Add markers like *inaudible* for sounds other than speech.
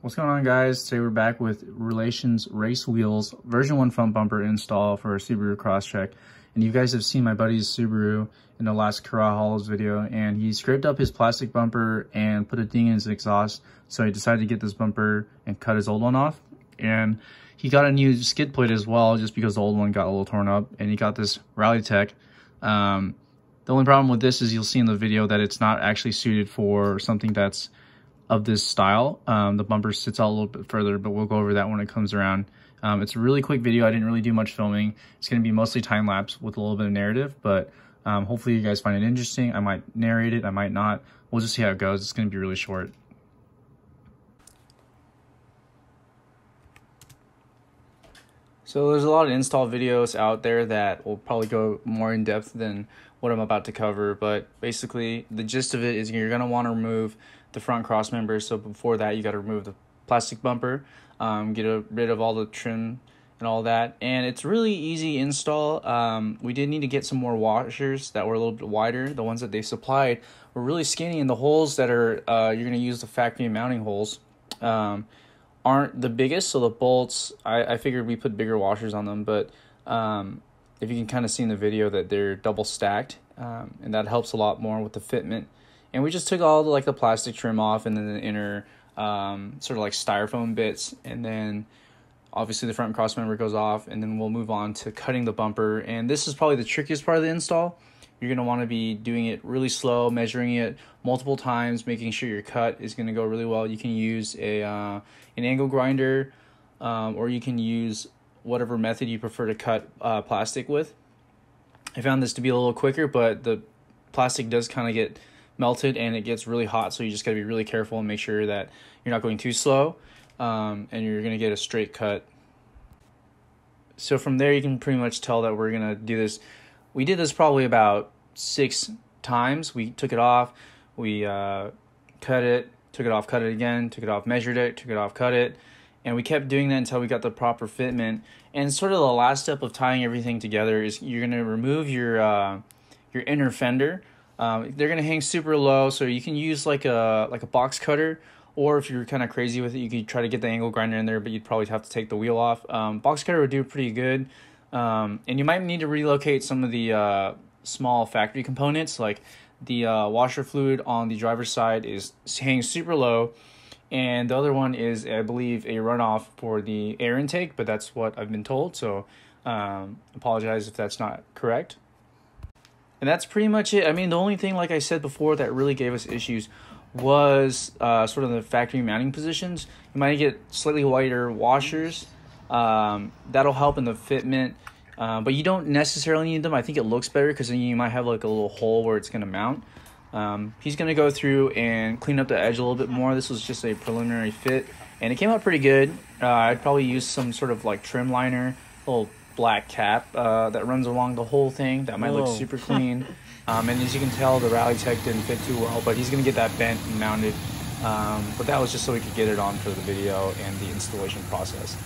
What's going on guys? Today we're back with Relations Race Wheels version 1 front bumper install for a Subaru Crosstrek. And you guys have seen my buddy's Subaru in the last Karat Hollows video and he scraped up his plastic bumper and put a ding in his exhaust. So he decided to get this bumper and cut his old one off. And he got a new skid plate as well just because the old one got a little torn up. And he got this Rallitek. Um, the only problem with this is you'll see in the video that it's not actually suited for something that's of this style. Um, the bumper sits out a little bit further, but we'll go over that when it comes around. Um, it's a really quick video. I didn't really do much filming. It's going to be mostly time-lapse with a little bit of narrative, but um, hopefully you guys find it interesting. I might narrate it, I might not. We'll just see how it goes. It's going to be really short. So there's a lot of install videos out there that will probably go more in depth than what I'm about to cover, but basically the gist of it is you're going to want to remove the front cross members. So before that, you got to remove the plastic bumper, um, get a, rid of all the trim and all that. And it's really easy install. Um, we did need to get some more washers that were a little bit wider. The ones that they supplied were really skinny, and the holes that are uh, you're going to use the factory mounting holes um, aren't the biggest. So the bolts, I, I figured we put bigger washers on them, but um, if you can kind of see in the video that they're double stacked, um, and that helps a lot more with the fitment and we just took all the like the plastic trim off and then the inner um, sort of like styrofoam bits. And then obviously the front cross member goes off. And then we'll move on to cutting the bumper. And this is probably the trickiest part of the install. You're going to want to be doing it really slow measuring it multiple times making sure your cut is going to go really well. You can use a uh, an angle grinder um, or you can use whatever method you prefer to cut uh, plastic with. I found this to be a little quicker but the plastic does kind of get melted and it gets really hot. So you just got to be really careful and make sure that you're not going too slow um, and you're going to get a straight cut. So from there, you can pretty much tell that we're going to do this. We did this probably about six times. We took it off, we uh, cut it, took it off, cut it again, took it off, measured it, took it off, cut it. And we kept doing that until we got the proper fitment. And sort of the last step of tying everything together is you're going to remove your uh, your inner fender um, they're gonna hang super low, so you can use like a like a box cutter, or if you're kind of crazy with it, you could try to get the angle grinder in there, but you'd probably have to take the wheel off. Um, box cutter would do pretty good, um, and you might need to relocate some of the uh, small factory components, like the uh, washer fluid on the driver's side is hanging super low, and the other one is, I believe, a runoff for the air intake, but that's what I've been told. So um, apologize if that's not correct. And that's pretty much it. I mean, the only thing, like I said before, that really gave us issues was uh, sort of the factory mounting positions. You might get slightly wider washers. Um, that'll help in the fitment. Uh, but you don't necessarily need them. I think it looks better because then you might have like a little hole where it's going to mount. Um, he's going to go through and clean up the edge a little bit more. This was just a preliminary fit, and it came out pretty good. Uh, I'd probably use some sort of like trim liner, little black cap uh, that runs along the whole thing. That might Whoa. look super *laughs* clean. um, and as you can tell, the Rallitek didn't fit too well, but he's going to get that bent and mounted. Um, but that was just so we could get it on for the video and the installation process.